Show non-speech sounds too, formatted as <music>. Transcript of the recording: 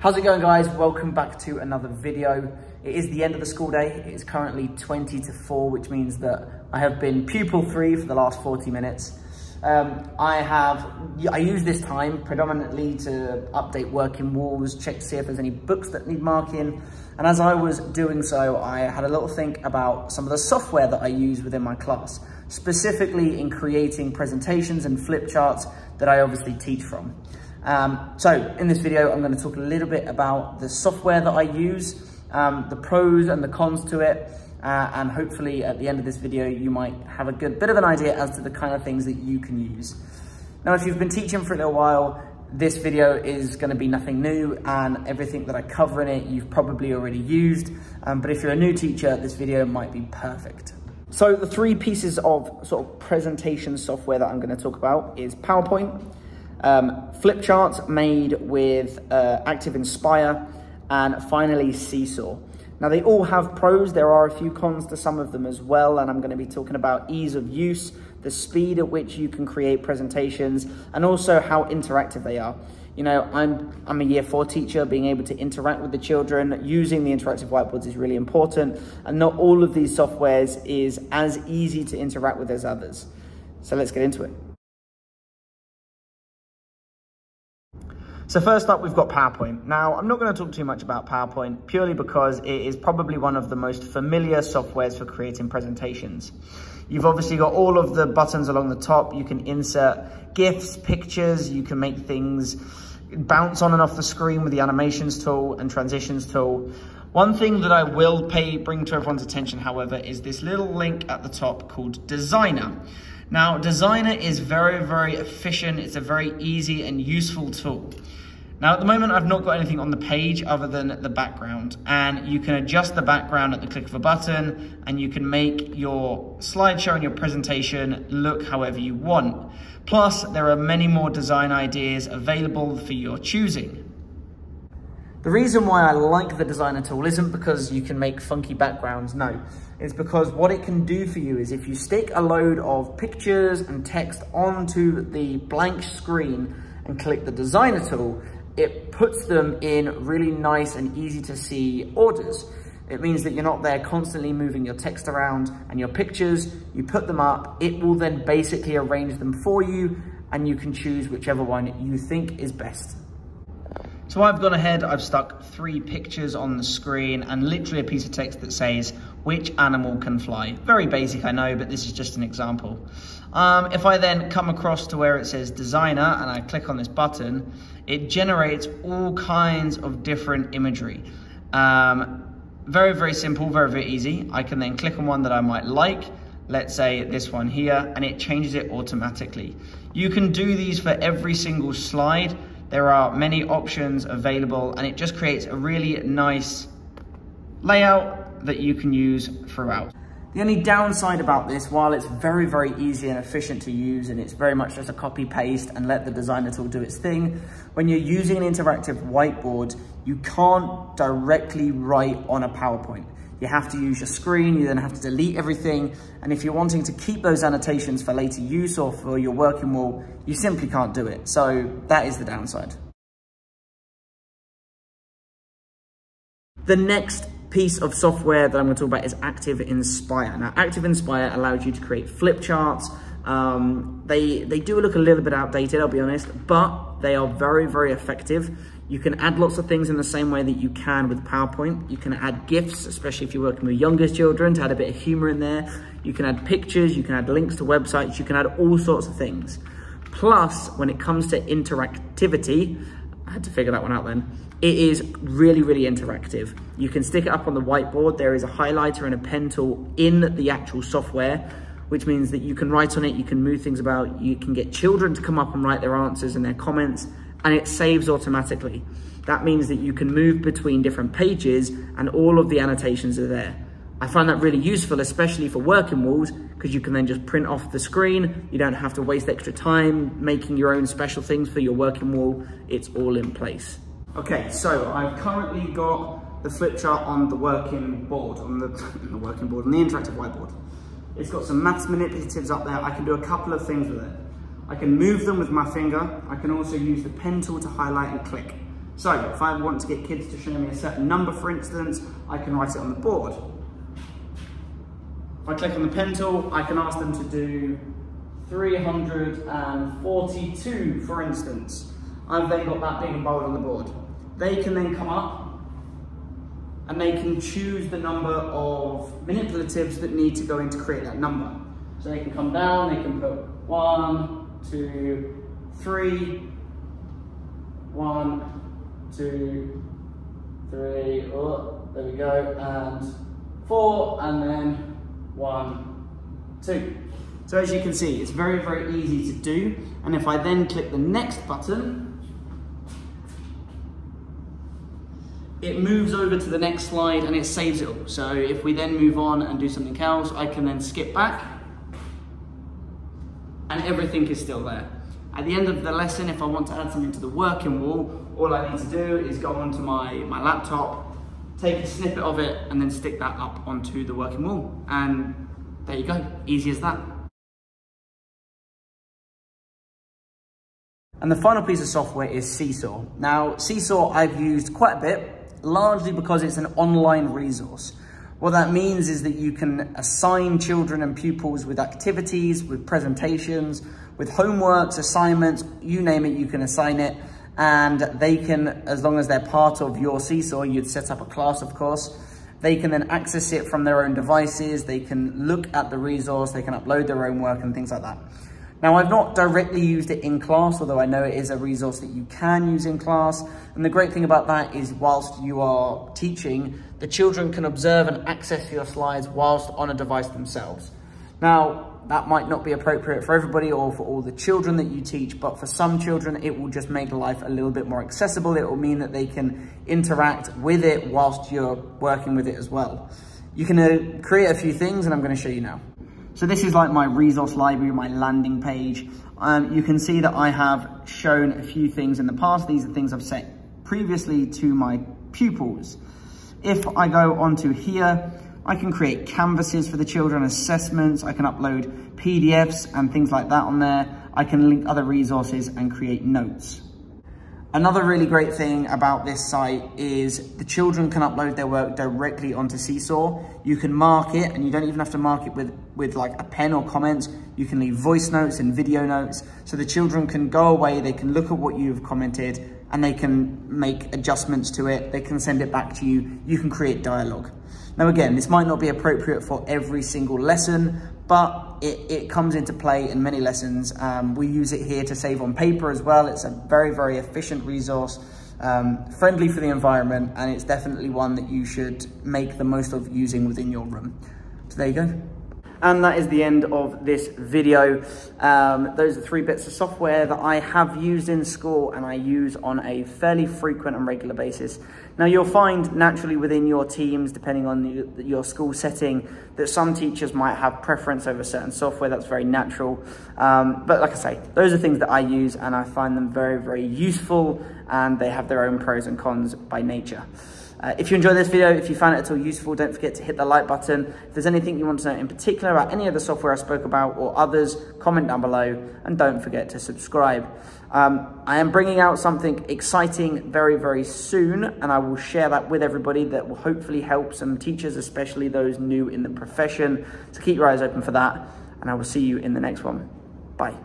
How's it going guys? Welcome back to another video. It is the end of the school day. It is currently 20 to 4, which means that I have been pupil free for the last 40 minutes. Um, I have, I use this time predominantly to update working walls, check to see if there's any books that need marking. And as I was doing so, I had a little think about some of the software that I use within my class, specifically in creating presentations and flip charts that I obviously teach from. Um, so in this video, I'm going to talk a little bit about the software that I use, um, the pros and the cons to it, uh, and hopefully at the end of this video, you might have a good bit of an idea as to the kind of things that you can use. Now, if you've been teaching for a little while, this video is going to be nothing new and everything that I cover in it, you've probably already used. Um, but if you're a new teacher, this video might be perfect. So the three pieces of sort of presentation software that I'm going to talk about is PowerPoint, um, flip charts made with uh, Active Inspire, and finally Seesaw. Now they all have pros, there are a few cons to some of them as well, and I'm gonna be talking about ease of use, the speed at which you can create presentations, and also how interactive they are. You know, I'm, I'm a year four teacher, being able to interact with the children using the interactive whiteboards is really important, and not all of these softwares is as easy to interact with as others. So let's get into it. So first up, we've got PowerPoint. Now, I'm not going to talk too much about PowerPoint purely because it is probably one of the most familiar softwares for creating presentations. You've obviously got all of the buttons along the top. You can insert GIFs, pictures, you can make things bounce on and off the screen with the animations tool and transitions tool. One thing that I will pay, bring to everyone's attention, however, is this little link at the top called Designer. Now, Designer is very, very efficient. It's a very easy and useful tool. Now at the moment I've not got anything on the page other than the background and you can adjust the background at the click of a button and you can make your slideshow and your presentation look however you want. Plus there are many more design ideas available for your choosing. The reason why I like the designer tool isn't because you can make funky backgrounds, no. It's because what it can do for you is if you stick a load of pictures and text onto the blank screen and click the designer tool, it puts them in really nice and easy to see orders. It means that you're not there constantly moving your text around and your pictures, you put them up, it will then basically arrange them for you and you can choose whichever one you think is best. So I've gone ahead, I've stuck three pictures on the screen and literally a piece of text that says which animal can fly. Very basic, I know, but this is just an example. Um, if I then come across to where it says designer and I click on this button, it generates all kinds of different imagery. Um, very, very simple, very, very easy. I can then click on one that I might like, let's say this one here, and it changes it automatically. You can do these for every single slide, there are many options available and it just creates a really nice layout that you can use throughout. The only downside about this, while it's very, very easy and efficient to use and it's very much just a copy paste and let the designer tool do its thing, when you're using an interactive whiteboard, you can't directly write on a PowerPoint. You have to use your screen, you then have to delete everything. And if you're wanting to keep those annotations for later use or for your working wall, you simply can't do it. So that is the downside. The next piece of software that I'm going to talk about is Active Inspire. Now, Active Inspire allows you to create flip charts. Um, they, they do look a little bit outdated, I'll be honest, but they are very, very effective. You can add lots of things in the same way that you can with PowerPoint. You can add GIFs, especially if you're working with younger children, to add a bit of humor in there. You can add pictures, you can add links to websites, you can add all sorts of things. Plus, when it comes to interactivity, I had to figure that one out then. It is really, really interactive. You can stick it up on the whiteboard. There is a highlighter and a pen tool in the actual software, which means that you can write on it, you can move things about, you can get children to come up and write their answers and their comments, and it saves automatically. That means that you can move between different pages and all of the annotations are there. I find that really useful, especially for working walls, because you can then just print off the screen. You don't have to waste extra time making your own special things for your working wall. It's all in place. Okay, so I've currently got the flip chart on the working board, on the, <laughs> the working board, on the interactive whiteboard. It's got some maths manipulatives up there. I can do a couple of things with it. I can move them with my finger. I can also use the pen tool to highlight and click. So if I want to get kids to show me a certain number, for instance, I can write it on the board. If I click on the pen tool, I can ask them to do 342, for instance. I've then got that big and bold on the board. They can then come up and they can choose the number of manipulatives that need to go in to create that number. So they can come down, they can put one, two, three, one, two, three, oh, there we go, and four, and then one, two. So as you can see, it's very, very easy to do. And if I then click the next button, it moves over to the next slide and it saves it all. So if we then move on and do something else, I can then skip back and everything is still there. At the end of the lesson, if I want to add something to the working wall, all I need to do is go onto my, my laptop, take a snippet of it, and then stick that up onto the working wall. And there you go, easy as that. And the final piece of software is Seesaw. Now, Seesaw I've used quite a bit largely because it's an online resource. What that means is that you can assign children and pupils with activities, with presentations, with homeworks, assignments, you name it, you can assign it. And they can, as long as they're part of your Seesaw, you'd set up a class, of course, they can then access it from their own devices. They can look at the resource, they can upload their own work and things like that. Now, I've not directly used it in class, although I know it is a resource that you can use in class. And the great thing about that is whilst you are teaching, the children can observe and access your slides whilst on a device themselves. Now, that might not be appropriate for everybody or for all the children that you teach, but for some children, it will just make life a little bit more accessible. It will mean that they can interact with it whilst you're working with it as well. You can uh, create a few things and I'm gonna show you now. So this is like my resource library, my landing page. Um, you can see that I have shown a few things in the past. These are things I've set previously to my pupils. If I go onto here, I can create canvases for the children, assessments, I can upload PDFs and things like that on there. I can link other resources and create notes. Another really great thing about this site is the children can upload their work directly onto Seesaw. You can mark it and you don't even have to mark it with, with like a pen or comments. You can leave voice notes and video notes. So the children can go away, they can look at what you've commented and they can make adjustments to it. They can send it back to you. You can create dialogue. Now again, this might not be appropriate for every single lesson, but it, it comes into play in many lessons. Um, we use it here to save on paper as well. It's a very, very efficient resource, um, friendly for the environment, and it's definitely one that you should make the most of using within your room. So there you go. And that is the end of this video. Um, those are three bits of software that I have used in school and I use on a fairly frequent and regular basis. Now you'll find naturally within your teams, depending on your school setting, that some teachers might have preference over certain software. That's very natural. Um, but like I say, those are things that I use and I find them very, very useful and they have their own pros and cons by nature. Uh, if you enjoyed this video, if you found it at all useful, don't forget to hit the like button. If there's anything you want to know in particular about any of the software I spoke about or others, comment down below and don't forget to subscribe. Um, I am bringing out something exciting very, very soon and I will share that with everybody that will hopefully help some teachers, especially those new in the profession. So keep your eyes open for that and I will see you in the next one. Bye.